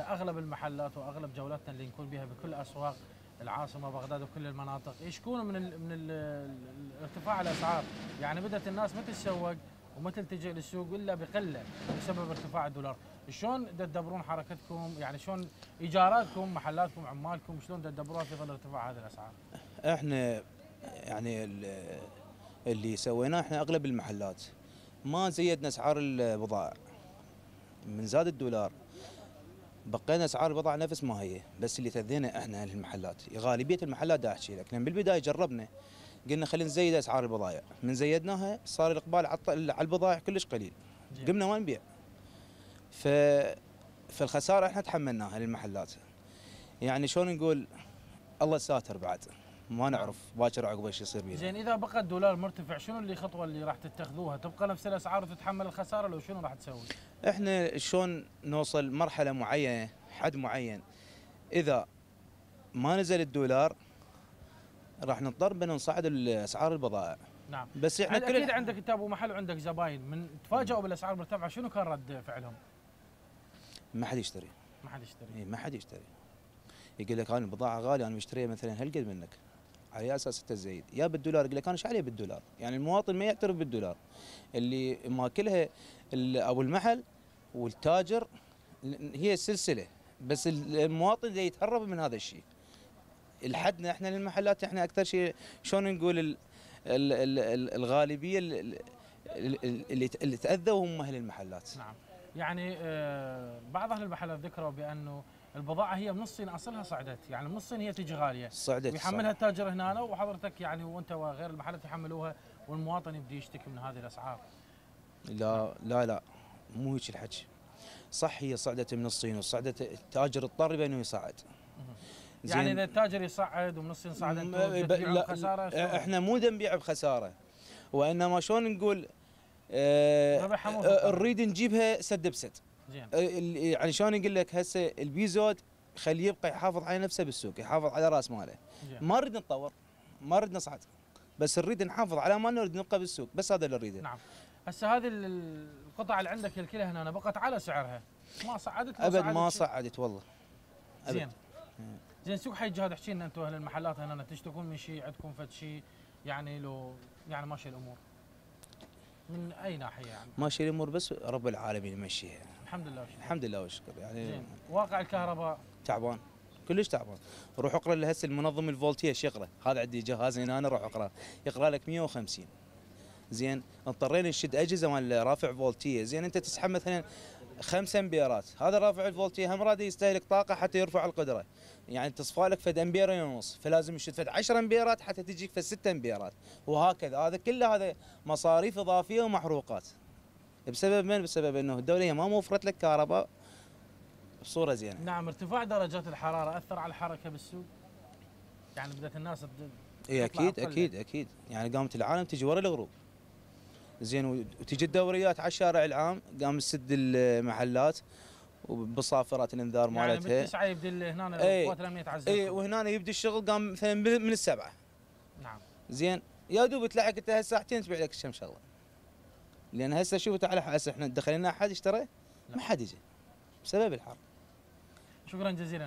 أغلب المحلات وأغلب جولاتنا اللي نكون بها بكل أسواق العاصمة بغداد وكل المناطق يشكون من ال من ارتفاع الأسعار. يعني بدأت الناس ما تتسوق وما تلتجئ للسوق إلا بقلة بسبب ارتفاع الدولار. شلون تدبرون حركتكم؟ يعني شلون إيجاراتكم محلاتكم عمالكم شلون تدبروها في ظل ارتفاع هذه الأسعار؟ إحنا يعني ال- اللي سويناه إحنا أغلب المحلات. ما زيدنا أسعار البضائع. من زاد الدولار بقينا أسعار البضائع نفس ما هي بس اللي تذينا إحنا المحلات. غالبية المحلات دا أحكي لك لأن بالبداية جربنا قلنا خلينا نزيد أسعار البضائع من زيدناها صار الإقبال على البضائع كلش قليل. قمنا ما نبيع؟ ف فالخسارة إحنا تحملناها للمحلات. يعني شلون نقول؟ الله ساتر بعد. ما نعرف باكر عقب إيش يصير بينا. زين إذا بقى الدولار مرتفع شنو اللي خطوة اللي راح تتخذوها؟ تبقى نفس الأسعار وتتحمل الخسارة لو شنو راح تسوي؟ إحنا شلون نوصل مرحلة معينة حد معين؟ إذا ما نزل الدولار راح نضطر بان نصعد اسعار البضائع. نعم. بس إحنا أكيد كل عندك انت ابو محل وعندك زباين من تفاجئوا بالأسعار مرتفعه شنو كان رد فعلهم؟ ما حد يشتري. ما حد يشتري. اي ما حد يشتري. يقول لك أنا البضاعة غالية أنا مشتريها مثلا هالقد منك. على أساس انت زايد يا بالدولار يقول لك أنا إيش عليه بالدولار؟ يعني المواطن ما يعترف بالدولار. اللي ماكلها ابو المحل والتاجر هي سلسله بس المواطن زي يتهرب من هذا الشيء. الحدنا إحنا للمحلات إحنا أكثر شيء شلون نقول ال ال ال ال الغالبية ال- ال- ال- اللي اللي تأذوا هم أهل المحلات. نعم. يعني آه بعض أهل المحلات ذكروا بأنه البضاعة هي من الصين أصلها صعدت يعني من الصين هي تجي غالية. صعدت ويحملها التاجر هنا وحضرتك يعني وانت وغير المحلات يحملوها والمواطن يبدي يشتكي من هذه الأسعار. لا لا لا مو هيك الحكي. صح هي صعدت من الصين وصعدت التاجر اضطر بانه يصعد. يعني إذا التاجر يصعد ومن الصين صعد م- أنتم ب- تبيعون لا، بخسارة؟ إحنا مو نبيع بخسارة. وإنما شلون نقول آه آه. نريد نجيبها سد بسد. يعني شلون يقول لك هسه البيزود خليه يبقى يحافظ على نفسه بالسوق يحافظ على راس ماله. ما نريد نتطور ما نريد نصعد بس نريد نحافظ على مالنا نريد نبقى بالسوق بس هذا اللي نريده. نعم. هسه هذه ال- القطع اللي عندك الكلها هنا بقت على سعرها. ما صعدت لو أبد ما صعدت. والله. أبد. زين. زين سوق حي الجهاد احكي لنا أنتم أهل المحلات هنا تشتكون من شيء عندكم فد شيء يعني لو يعني ماشي الأمور. من أي ناحية يعني؟ ماشي الأمور بس رب العالمين يمشيها. الحمد لله والشكر. الحمد لله والشكر. يعني زين. واقع الكهرباء؟ تعبان. كلش تعبان. روح اقرأ اللي هسه المنظم الفولتيه يقرأ. هذا عندي جهاز هنا أنا روح اقرا يقرأ لك 150 زين. اضطرينا نشد أجهزة مال رافع فولتيه زين أنت تسحب مثلا خمسة أمبيرات. هذا رافع الفولتيه هم راد يستهلك طاقة حتى يرفع القدرة. يعني تصفى لك فد امبيرين ونص فلازم يشد فد 10 أمبيرات حتى تجيك فد 6 أمبيرات. وهكذا. هذا كله هذا مصاريف إضافية ومحروقات. بسبب من؟ بسبب إنه الدولة هي ما موفرت لك كهرباء بصورة زينة. نعم ارتفاع درجات الحرارة أثر على الحركة بالسوق؟ يعني بدأت الناس اي أكيد. أكيد أكيد. يعني قامت العالم تجي ورا الغروب زين وتجي الدوريات على الشارع العام قام تسد المحلات وبصافرات الانذار يعني مالتها. بالتسعه يبدي ال- هنا إي. القوات الأمنية تعزل اي وهنا يبدي الشغل قام مثلا من من السبعة. نعم. زين يا دوب تلحق أنت هالساعتين تبيع لك كم شغلة. لأن هسه شوف تعال هسه إحنا دخلنا أحد اشترى؟ ما حد يجي. بسبب الحر. شكرا جزيلا.